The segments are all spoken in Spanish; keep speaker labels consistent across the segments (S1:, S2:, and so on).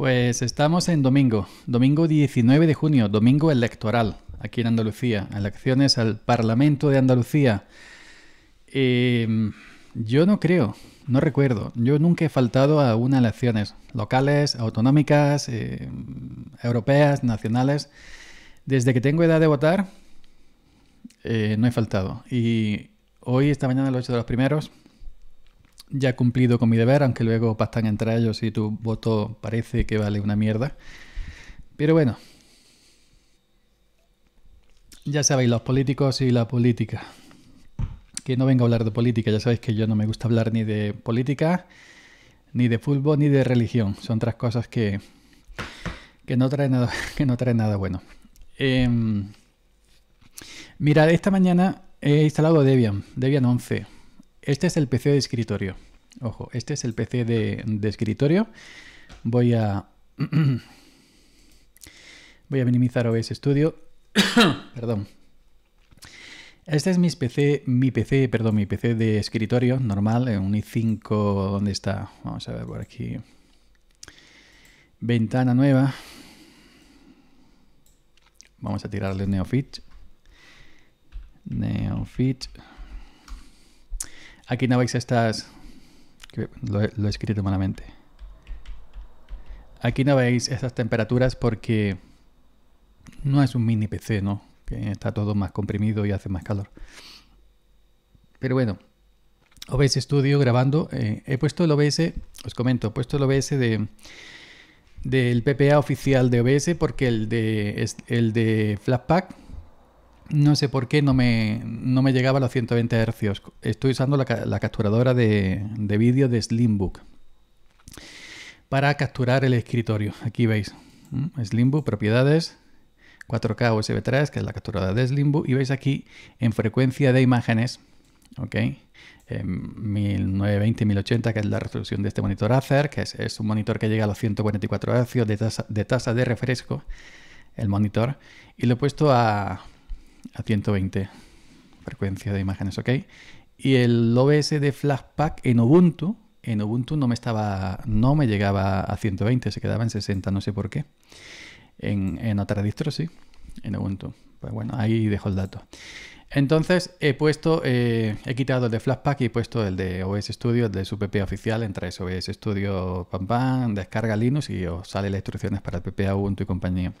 S1: Pues estamos en domingo, domingo 19 de junio, domingo electoral aquí en Andalucía, elecciones al Parlamento de Andalucía. Em, yo no creo, no recuerdo, yo nunca he faltado a unas elecciones locales, autonómicas, em, europeas, nacionales. Desde que tengo edad de votar, eh, no he faltado. Y hoy, esta mañana, lo he hecho de los primeros. Ya he cumplido con mi deber, aunque luego pactan entre ellos y tu voto parece que vale una mierda. Pero bueno, ya sabéis, los políticos y la política. Que no vengo a hablar de política, ya sabéis que yo no me gusta hablar ni de política, ni de fútbol, ni de religión. Son otras cosas que, que, no, traen nada, que no traen nada bueno. Eh, mirad, esta mañana he instalado Debian, Debian 11. Este es el PC de escritorio. Ojo, este es el PC de, escritorio. Voy a... voy a minimizar OS Studio. Perdón. Este es mi PC, mi PC, perdón, mi PC de escritorio normal, un i5, ¿dónde está? Vamos a ver por aquí. Ventana nueva. Vamos a tirarle Neofit. Neofit. Aquí no veis estas... Lo he, escrito malamente. Aquí no veis estas temperaturas porque no es un mini PC, ¿no? Que está todo más comprimido y hace más calor. Pero bueno, OBS Studio grabando. Eh, he puesto el OBS, os comento, he puesto el OBS de, del PPA oficial de OBS porque el de, el de Flatpak no sé por qué no me, no me llegaba a los 120 Hz. Estoy usando la, la capturadora de, de vídeo de Slimbook para capturar el escritorio. Aquí veis. Slimbook, propiedades, 4K USB 3, que es la captura de Slimbook, y veis aquí en frecuencia de imágenes, ¿ok? 1920 1080, que es la resolución de este monitor Acer, que es, un monitor que llega a los 144 Hz de tasa, de tasa de refresco, el monitor, y lo he puesto a, a 120 frecuencia de imágenes, ¿ok? Y el OBS de Flashpack en Ubuntu, en Ubuntu no me estaba, no me llegaba a 120, se quedaba en 60, no sé por qué. En, en otra distro sí, en Ubuntu. Pues bueno, ahí dejo el dato. Entonces he puesto, eh, he quitado el de Flashpack y he puesto el de OS Studio, el de su PPA oficial. Entráis OS Studio, pam pam, descarga Linux y os sale las instrucciones para el PPA, Ubuntu y compañía.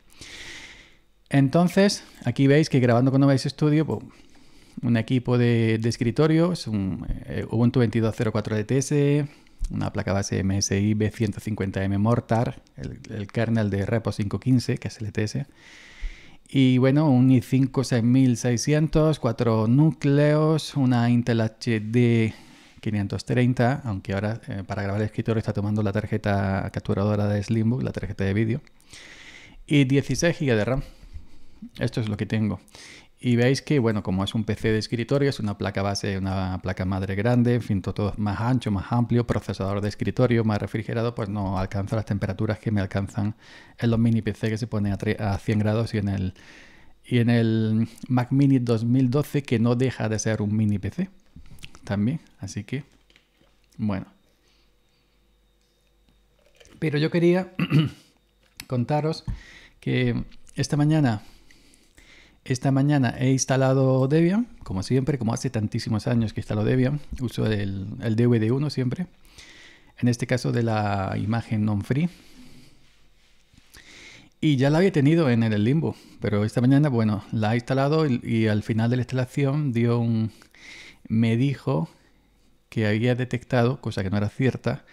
S1: Entonces, aquí veis que grabando con OS Studio, pues, un equipo de, de escritorio, es un eh, Ubuntu 22.04 DTS, una placa base MSI B150M Mortar, el, el, kernel de Repo 515, que es el ETS. Y bueno, un i5 6600, 4 núcleos, una Intel HD 530, aunque ahora eh, para grabar el escritorio está tomando la tarjeta capturadora de Slimbook, la tarjeta de vídeo. Y 16 GB de RAM. Esto es lo que tengo. Y veis que, bueno, como es un PC de escritorio, es una placa base, una placa madre grande, en fin, todo más ancho, más amplio, procesador de escritorio, más refrigerado, pues no alcanza las temperaturas que me alcanzan en los mini PC que se pone a, 100 grados y en el y en el Mac Mini 2012 que no deja de ser un mini PC también, así que bueno. Pero yo quería contaros que esta mañana esta mañana he instalado Debian, como siempre, como hace tantísimos años que instalo Debian. Uso el, el DVD1 siempre. En este caso de la imagen non-free. Y ya la había tenido en el limbo, pero esta mañana, bueno, la he instalado y, al final de la instalación dio un, me dijo que había detectado, cosa que no era cierta,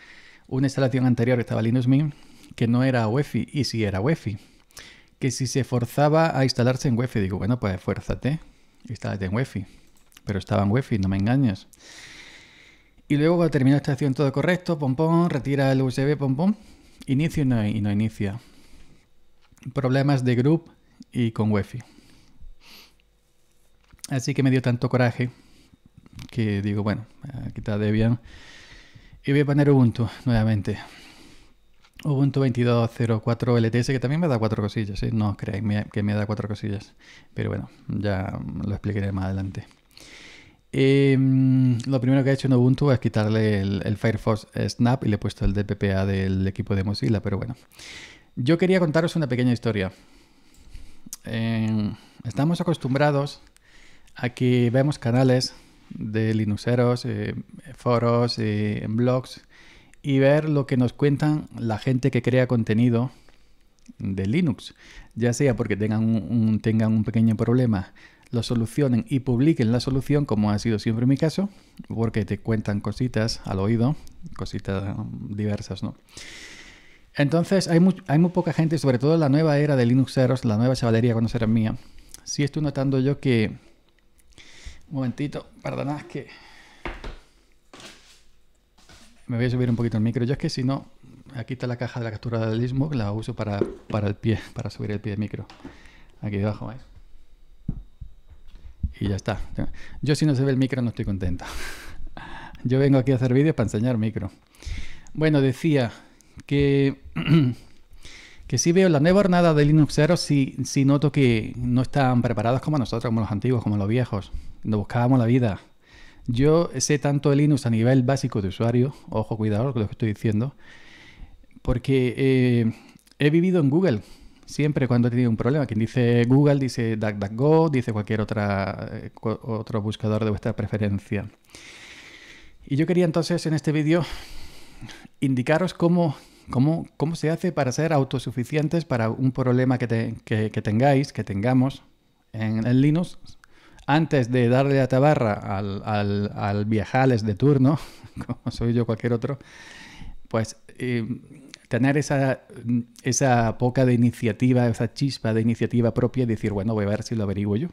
S1: una instalación anterior que estaba Linux Mint que no era UEFI y sí era UEFI que si se forzaba a instalarse en UEFI, digo, bueno, pues esfuérzate, instálate en UEFI. Pero estaba en UEFI, no me engañes. Y luego cuando termina la instalación todo correcto, pom pom, retira el USB, pom pom, inicio y no, y no inicia. Problemas de group y con UEFI. Así que me dio tanto coraje que digo, bueno, quitar Debian y voy a poner Ubuntu nuevamente. Ubuntu 22.04 LTS, que también me da cuatro cosillas, ¿eh? no creáis que me da cuatro cosillas, pero bueno, ya lo explicaré más adelante. Em, lo primero que he hecho en Ubuntu es quitarle el, Firefox Snap y le he puesto el DPPA del equipo de Mozilla, pero bueno. Yo quería contaros una pequeña historia. Em, estamos acostumbrados a que vemos canales de Linuxeros, eh, foros, eh, blogs y ver lo que nos cuentan la gente que crea contenido de Linux, ya sea porque tengan un, tengan un pequeño problema, lo solucionen y publiquen la solución, como ha sido siempre mi caso, porque te cuentan cositas al oído, cositas diversas, ¿no? Entonces, hay muy, hay muy poca gente, sobre todo en la nueva era de Linuxeros, la nueva chavalería cuando mía. Sí estoy notando yo que... Un momentito, perdonad que... Me voy a subir un poquito el micro. Yo es que si no, aquí está la caja de la captura del istmo, la uso para, para el pie, para subir el pie de micro. Aquí debajo, ¿veis? Y ya está. Yo si no se ve el micro no estoy contento. Yo vengo aquí a hacer vídeos para enseñar micro. Bueno, decía que, que si veo la nueva jornada de Linuxeros, si, si noto que no están preparados como nosotros, como los antiguos, como los viejos. Nos buscábamos la vida. Yo sé tanto de Linux a nivel básico de usuario, ojo, cuidado con lo que estoy diciendo, porque eh, he vivido en Google. Siempre cuando he tenido un problema, quien dice Google dice DuckDuckGo, dice cualquier otra, eh, otro buscador de vuestra preferencia. Y yo quería entonces en este vídeo indicaros cómo, cómo, cómo, se hace para ser autosuficientes para un problema que, que, tengáis, que tengamos en, en, Linux, antes de darle a tabarra al, al, al viajales de turno, como soy yo cualquier otro, pues eh, tener esa, esa poca de iniciativa, esa chispa de iniciativa propia y decir, bueno, voy a ver si lo averiguo yo.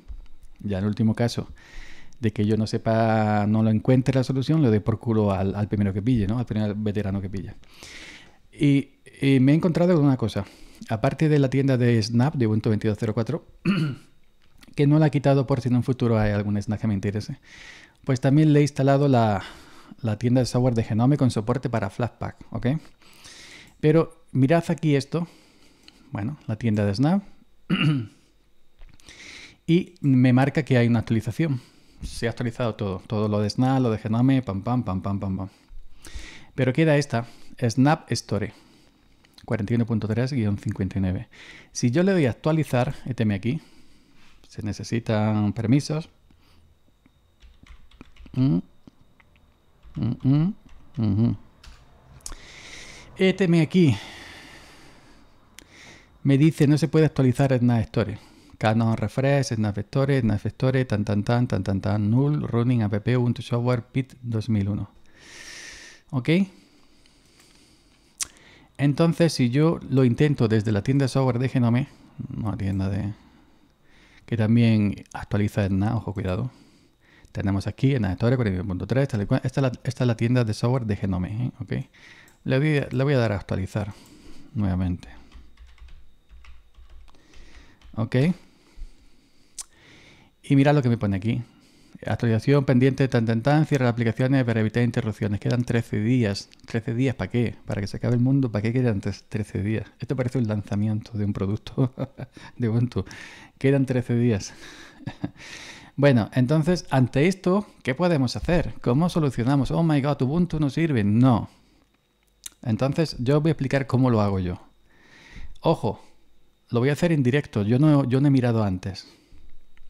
S1: Ya en el último caso, de que yo no sepa, no lo encuentre la solución, lo doy por culo al, primero que pille, ¿no? Al primer veterano que pille. Y, me he encontrado con una cosa. Aparte de la tienda de Snap de Ubuntu 22.04, que no la he quitado por si en un futuro hay algún Snap que me interese, pues también le he instalado la, la tienda de software de Genome con soporte para Flatpak, ¿ok? Pero mirad aquí esto. Bueno, la tienda de Snap. y me marca que hay una actualización. Se ha actualizado todo. Todo lo de Snap, lo de Genome, pam, pam, pam, pam, pam, pam. Pero queda esta, Snap Store. 41.3-59. Si yo le doy a actualizar, éteme aquí. Se necesitan permisos. Mm. Mm, mm, Éteme aquí. Me dice no se puede actualizar Snap Store. Canon Refresh, Snap Store, Snap Store, tan tan tan, tan tan tan, null, running app, Ubuntu Software, PIT 2001. ¿Ok? Entonces, si yo lo intento desde la tienda de software de Genome, una tienda de que también actualiza Snap, ojo, cuidado. Tenemos aquí en Store 41.3, esta, esta, es la tienda de software de Genome, ¿eh? ¿ok? Le voy, a dar a actualizar nuevamente. Ok. Y mira lo que me pone aquí. Actualización pendiente, tan, tan, tan, cierra las aplicaciones para evitar interrupciones. Quedan 13 días. ¿13 días para qué? ¿Para que se acabe el mundo? ¿Para qué quedan 13 días? Esto parece un lanzamiento de un producto de Ubuntu. Quedan 13 días. bueno, entonces, ante esto, ¿qué podemos hacer? ¿Cómo solucionamos? Oh my god, Ubuntu no sirve. No. Entonces, yo voy a explicar cómo lo hago yo. Ojo, lo voy a hacer en directo. Yo no, yo no he mirado antes.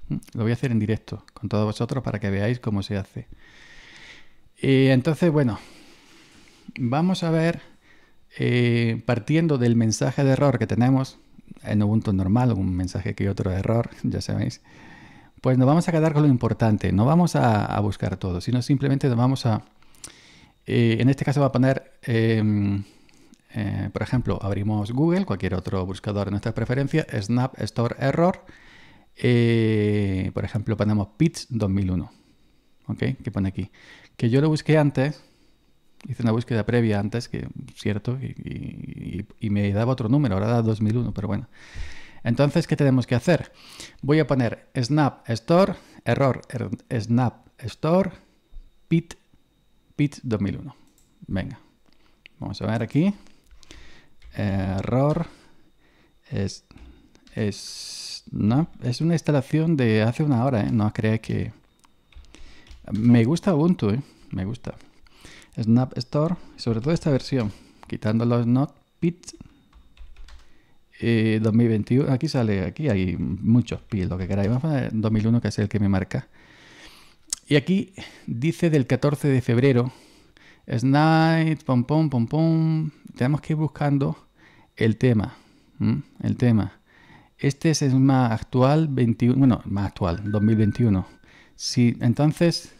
S1: ¿Mm? Lo voy a hacer en directo con todos vosotros para que veáis cómo se hace. Y entonces, bueno, vamos a ver, eh, partiendo del mensaje de error que tenemos en Ubuntu normal, un mensaje que otro error, ya sabéis, pues nos vamos a quedar con lo importante. No vamos a buscar todo, sino simplemente nos vamos a, eh, en este caso va a poner, em, eh, por ejemplo, abrimos Google, cualquier otro buscador de nuestra preferencia, Snap Store Error. Eh, por ejemplo, ponemos PITS 2001. ¿Ok? Que pone aquí. Que yo lo busqué antes, hice una búsqueda previa antes, que cierto, y, me daba otro número, ahora da 2001, pero bueno. Entonces, ¿qué tenemos que hacer? Voy a poner Snap Store, error, er, Snap Store, PIT PIT 2001. Venga, vamos a ver aquí. Error. Es, es, no, es una instalación de hace una hora, ¿eh? No creáis que... Me gusta Ubuntu, ¿eh? Me gusta. Snap Store, sobre todo esta versión, quitando los not pits. 2021, aquí sale, aquí hay muchos pits, lo que queráis. Vamos a poner 2001, que es el que me marca. Y aquí dice del 14 de febrero, Snap, pom pom pom pom. Tenemos que ir buscando el tema. El tema. Este es más actual, 21, bueno, más actual, 2021. Si, entonces,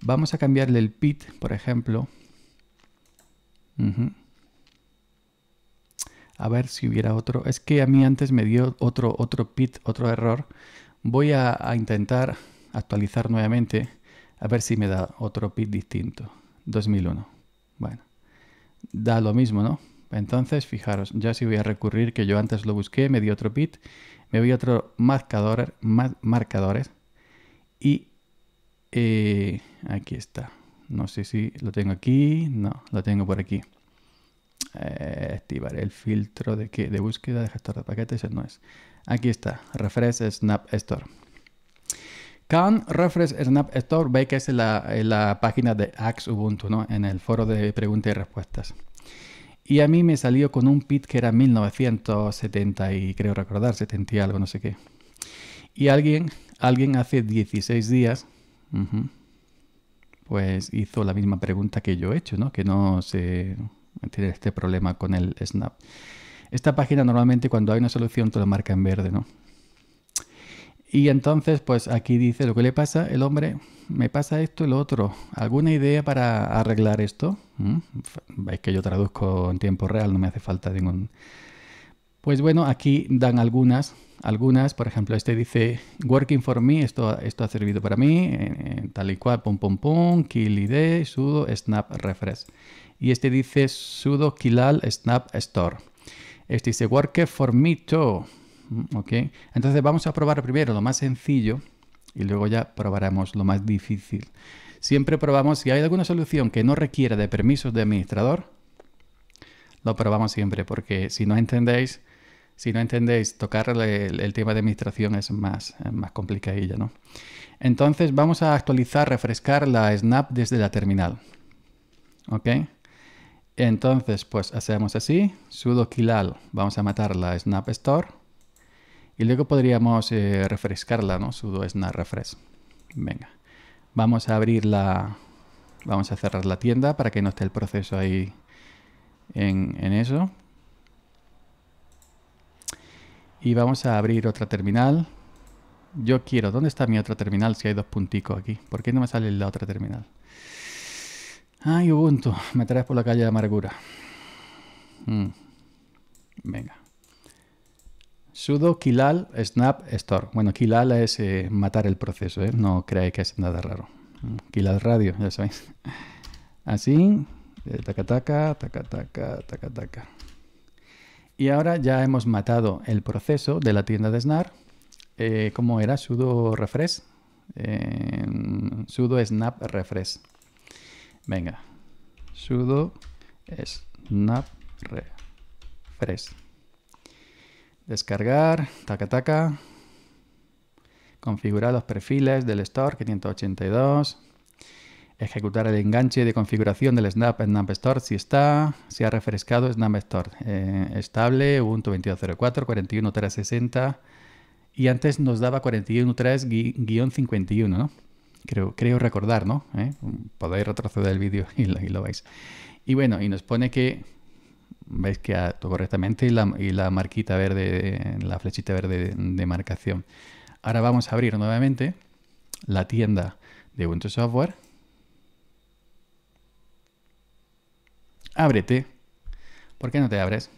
S1: vamos a cambiarle el pit, por ejemplo. A ver si hubiera otro. Es que a mí antes me dio otro, otro pit, otro error. Voy a, intentar actualizar nuevamente a ver si me da otro pit distinto. 2001. Bueno, da lo mismo, ¿no? Entonces, fijaros, ya si voy a recurrir, que yo antes lo busqué, me dio otro pit, me voy a otro marcador, marcadores y eh, aquí está. No sé si lo tengo aquí, no, lo tengo por aquí. Eh, activar el filtro de, que, de búsqueda de gestor de paquetes, no es. Aquí está, Refresh Snap Store. Con Refresh Snap Store, veis que es la, la página de Axe Ubuntu, ¿no? en el foro de preguntas y respuestas. Y a mí me salió con un pit que era 1970 y creo recordar, 70 y algo, no sé qué. Y alguien, alguien hace 16 días, pues hizo la misma pregunta que yo he hecho, ¿no? Que no se tiene este problema con el Snap. Esta página normalmente cuando hay una solución te lo marca en verde, ¿no? Y entonces, pues aquí dice lo que le pasa, el hombre, me pasa esto y lo otro. ¿Alguna idea para arreglar esto? ¿Mm? Veis que yo traduzco en tiempo real, no me hace falta ningún... Pues bueno, aquí dan algunas, algunas, por ejemplo, este dice working for me, esto, esto ha servido para mí, tal y cual, pum pum pum, kill id, sudo snap refresh. Y este dice sudo killal snap store. Este dice work for me too. Mm, ok, entonces vamos a probar primero lo más sencillo y luego ya probaremos lo más difícil. Siempre probamos si hay alguna solución que no requiera de permisos de administrador, lo probamos siempre porque si no entendéis, si no entendéis, tocar el, tema de administración es más, complicadilla, ¿no? Entonces vamos a actualizar, refrescar la Snap desde la terminal. ¿Ok? Entonces, pues hacemos así, sudo killal, vamos a matar la Snap Store y luego podríamos eh, refrescarla, ¿no? Sudo snap refresh. Venga. Vamos a abrir la... Vamos a cerrar la tienda para que no esté el proceso ahí en, eso. Y vamos a abrir otra terminal. Yo quiero... ¿Dónde está mi otra terminal si hay dos punticos aquí? ¿Por qué no me sale la otra terminal? Ay, Ubuntu, me traes por la calle de amargura. Mm. Venga sudo killal snap store. Bueno, killal es eh, matar el proceso, ¿eh? no creáis que es nada raro. Killal radio, ya sabéis. Así, eh, taca taca, taca taca, taca taca. Y ahora ya hemos matado el proceso de la tienda de Snap. ¿Cómo era? Sudo refresh. sudo snap refresh. Venga. Sudo snap refresh. Descargar, taca taca. Configurar los perfiles del Store 582. Ejecutar el enganche de configuración del Snap Snap Store si está. Si ha refrescado Snap Store. Eh, estable, Ubuntu 22.04, 41.360. Y antes nos daba 41.3-51, ¿no? Creo, creo recordar, ¿no? ¿Eh? Podéis retroceder el vídeo y y lo veis. Y bueno, y nos pone que veis que correctamente y la, marquita verde, la flechita verde de, marcación. Ahora vamos a abrir nuevamente la tienda de Ubuntu Software. Ábrete. ¿Por qué no te abres?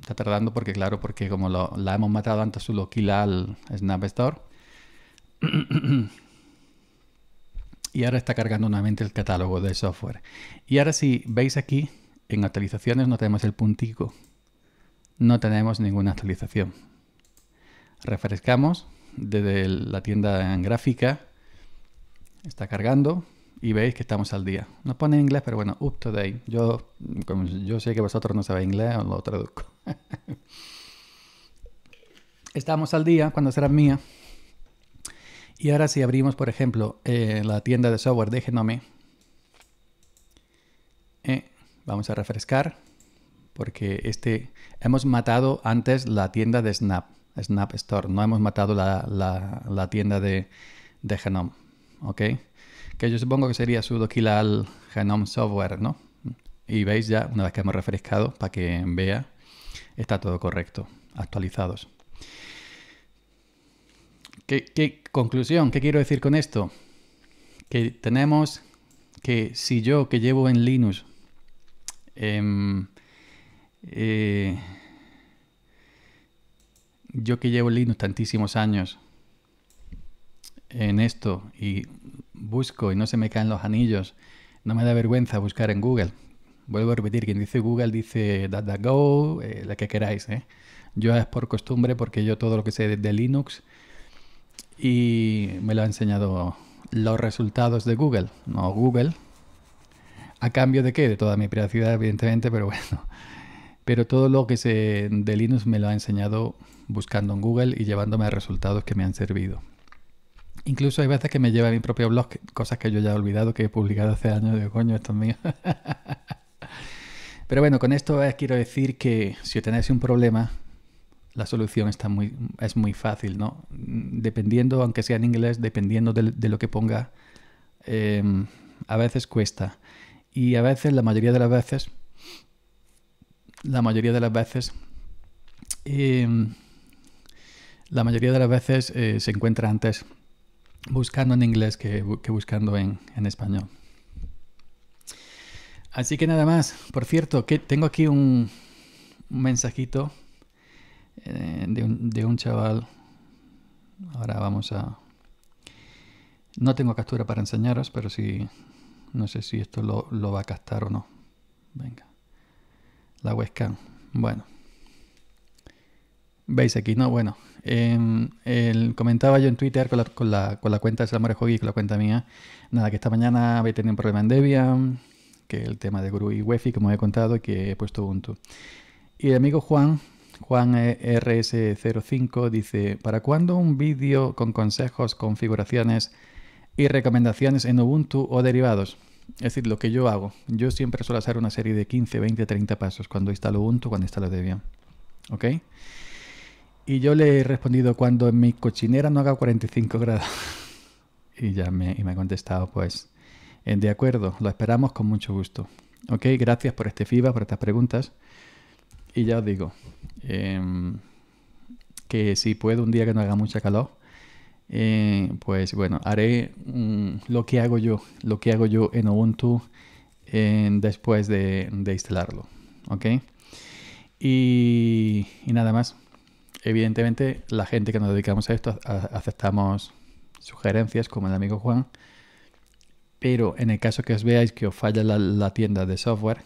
S1: Está tardando porque, claro, porque como la hemos matado antes, solo quila al Snap Store. y ahora está cargando nuevamente el catálogo de software. Y ahora si veis aquí, en actualizaciones no tenemos el puntico. No tenemos ninguna actualización. Refrescamos desde la tienda en gráfica. Está cargando y veis que estamos al día. No pone en inglés, pero bueno, up to date. Yo, yo sé que vosotros no sabéis inglés, os lo traduzco. estamos al día cuando será mía. Y ahora si abrimos, por ejemplo, eh, la tienda de software de Genome, eh, vamos a refrescar, porque este hemos matado antes la tienda de Snap, Snap Store, no hemos matado la, tienda de, de, Genome, ¿ok? Que yo supongo que sería sudo kill al Genome Software, ¿no? Y veis ya, una vez que hemos refrescado, para que vea, está todo correcto, actualizados. ¿Qué, conclusión? ¿Qué quiero decir con esto? Que tenemos que si yo que llevo en Linux em, eh, yo que llevo Linux tantísimos años en esto y busco y no se me caen los anillos, no me da vergüenza buscar en Google. Vuelvo a repetir, quien dice Google dice DataGo, eh, la que queráis. ¿eh? Yo es por costumbre porque yo todo lo que sé de Linux y me lo ha enseñado los resultados de Google, no Google. ¿A cambio de qué? De toda mi privacidad, evidentemente, pero bueno. Pero todo lo que sé de Linux me lo ha enseñado buscando en Google y llevándome a resultados que me han servido. Incluso hay veces que me lleva a mi propio blog, cosas que yo ya he olvidado, que he publicado hace años. de coño, esto es mío. Pero bueno, con esto quiero decir que si tenéis un problema, la solución está muy, es muy fácil, ¿no? Dependiendo, aunque sea en inglés, dependiendo de, lo que ponga, em, a veces cuesta. Y a veces, la mayoría de las veces, la mayoría de las veces, em, la mayoría de las veces eh, se encuentra antes buscando en inglés que, buscando en, español. Así que nada más. Por cierto, que tengo aquí un mensajito eh, de, un, chaval. Ahora vamos a... No tengo captura para enseñaros, pero sí... No sé si esto lo, va a captar o no. Venga. La webcam. Bueno. ¿Veis aquí? No, bueno. Em, el, comentaba yo en Twitter con la, cuenta de Salamore Hobby, con la cuenta mía. Nada, que esta mañana había tenido un problema en Debian, que el tema de Guru y Wi-Fi, como he contado, y que he puesto Ubuntu. Y el amigo Juan Juan RS05 dice, ¿para cuándo un vídeo con consejos, configuraciones y recomendaciones en Ubuntu o derivados? Es decir, lo que yo hago. Yo siempre suelo hacer una serie de 15, 20, 30 pasos cuando instalo Ubuntu, cuando instalo Debian. ¿Ok? Y yo le he respondido cuando en mi cochinera no haga 45 grados. y ya me, me ha contestado, pues, de acuerdo, lo esperamos con mucho gusto. Ok, gracias por este FIBA, por estas preguntas. Y ya os digo, em, que si puedo un día que no haga mucha calor, eh, pues bueno, haré mm, lo que hago yo, lo que hago yo en Ubuntu después de, instalarlo. ¿Ok? Y, nada más. Evidentemente, la gente que nos dedicamos a esto aceptamos sugerencias, como el amigo Juan. Pero en el caso que os veáis que os falla la, tienda de software,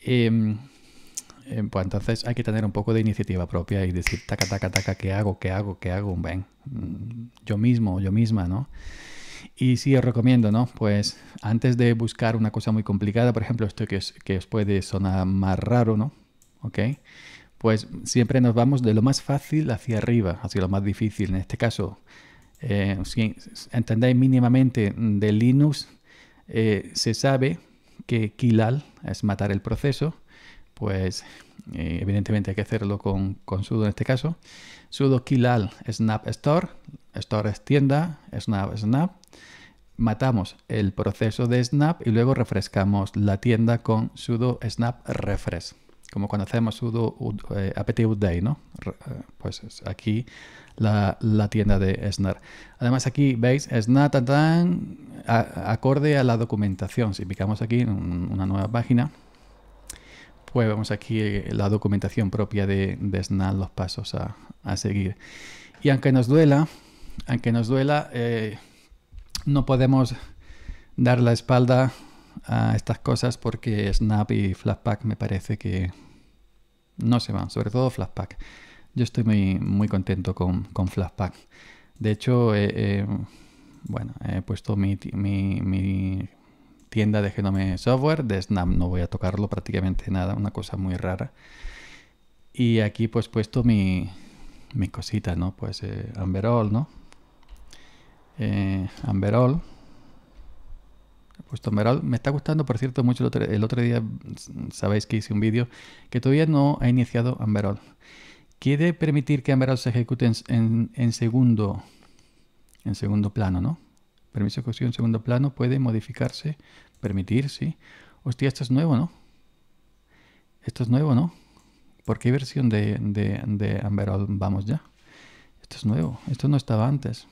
S1: eh, pues entonces hay que tener un poco de iniciativa propia y decir, taca, taca, taca, ¿qué hago? ¿Qué hago? ¿Qué hago? Ven, mm, yo mismo, yo misma, ¿no? Y sí os recomiendo, ¿no? Pues antes de buscar una cosa muy complicada, por ejemplo, esto que, que os puede sonar más raro, ¿no? ¿Ok? Pues siempre nos vamos de lo más fácil hacia arriba, hacia lo más difícil. En este caso, eh, si entendéis mínimamente de Linux, eh, se sabe que Kilal es matar el proceso pues eh, evidentemente hay que hacerlo con, sudo en este caso. sudo killal snap store, store es tienda, snap snap. Matamos el proceso de snap y luego refrescamos la tienda con sudo snap refresh. Como cuando hacemos sudo eh, apt update, ¿no? Eh, pues aquí la, tienda de snap. Además aquí veis snap acorde a la documentación. Si picamos aquí en una nueva página, pues vemos aquí eh, la documentación propia de, de SNAP, los pasos a, seguir. Y aunque nos duela, aunque nos duela, eh, no podemos dar la espalda a estas cosas porque Snap y Flatpak me parece que no se van, sobre todo Flatpak. Yo estoy muy, muy contento con, con Flatpak. De hecho, bueno, he puesto mi, mi tienda de Genome Software. De Snap no voy a tocarlo prácticamente nada, una cosa muy rara. Y aquí pues puesto mi, mi cosita, ¿no? Pues eh, Amberol, ¿no? eh, Amberol. He puesto Amberol. Me está gustando, por cierto, mucho el otro, día, sabéis que hice un vídeo que todavía no ha iniciado Amberol. Quiere permitir que Amberol se ejecute en, segundo, en segundo plano, ¿no? Permiso de ejecución en segundo plano puede modificarse, permitir, sí. Hostia, esto es nuevo, ¿no? Esto es nuevo, ¿no? ¿Por qué versión de, de, de Amberol vamos ya? Esto es nuevo, esto no estaba antes.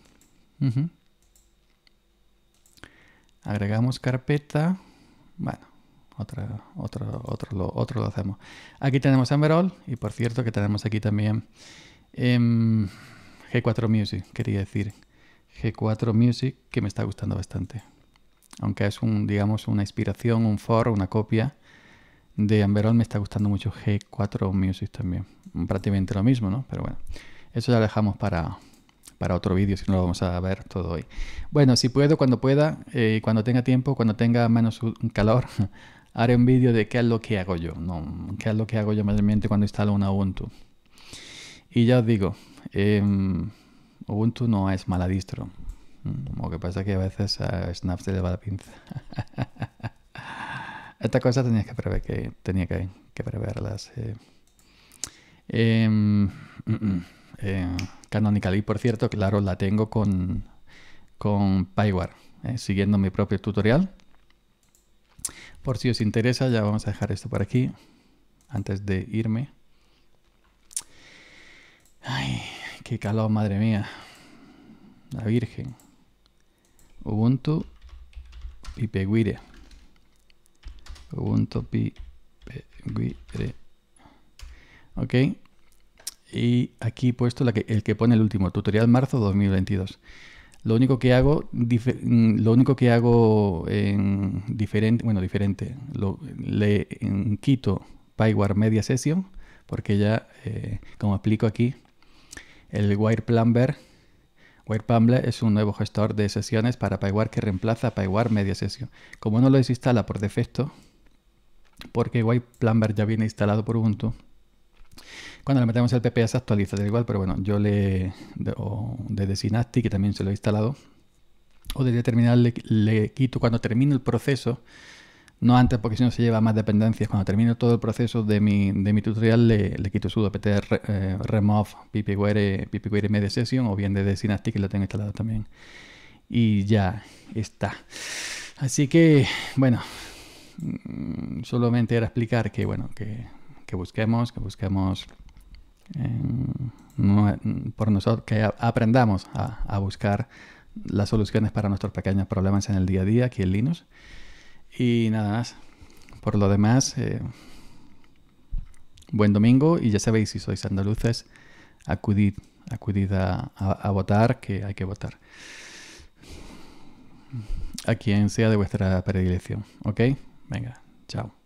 S1: Agregamos carpeta. Bueno, otra, otro, otro, lo, otro lo hacemos. Aquí tenemos Amberol y por cierto que tenemos aquí también em, G4 Music, quería decir. G4 Music que me está gustando bastante. Aunque es un, digamos, una inspiración, un for, una copia de Amberol, me está gustando mucho G4 Music también. Prácticamente lo mismo, ¿no? Pero bueno, eso ya lo dejamos para, para otro vídeo, si no lo vamos a ver todo hoy. Bueno, si puedo, cuando pueda, eh, cuando tenga tiempo, cuando tenga menos calor, haré un vídeo de qué es lo que hago yo, no, qué es lo que hago yo mayormente cuando instalo una Ubuntu. Y ya os digo, em, Ubuntu no es mala distro. Lo que pasa es que a veces a Snap se le va la pinza. Esta cosa tenía que prever que tenía que, preverlas. Eh. Em, mm, mm, eh, Canonical. Y por cierto, claro, la tengo con, con Pyware, eh, siguiendo mi propio tutorial. Por si os interesa, ya vamos a dejar esto por aquí, antes de irme. Ay, qué calor, madre mía. La Virgen. Ubuntu Pipeguire. Ubuntu Pipeguire. Ok. Y aquí he puesto la que, el que pone el último, tutorial marzo 2022. Lo único que hago, lo único que hago en diferente, bueno, diferente, lo, le quito PyWare Media Session, porque ya, eh, como explico aquí, el WirePlumber, WirePlumber es un nuevo gestor de sesiones para PyWare que reemplaza a Media Session. Como no lo desinstala por defecto, porque WirePlumber ya viene instalado por Ubuntu, cuando le metemos el PPA se actualiza, da igual, pero bueno, yo le, o desde Synaptic, que también se lo he instalado, o desde terminal le, le quito cuando termine el proceso, no antes porque si no se lleva más dependencias, cuando termine todo el proceso de mi, de mi tutorial le, le quito sudo apt eh, remove ppware, media session o bien desde Synaptic que lo tengo instalado también. Y ya está. Así que, bueno, mm, solamente era explicar que, bueno, que que busquemos, que busquemos por nosotros, que aprendamos a, buscar las soluciones para nuestros pequeños problemas en el día a día aquí en Linux. Y nada más. Por lo demás, eh, buen domingo y ya sabéis, si sois andaluces, acudid, acudid a, a votar, que hay que votar. A quien sea de vuestra predilección. ¿Ok? Venga, chao.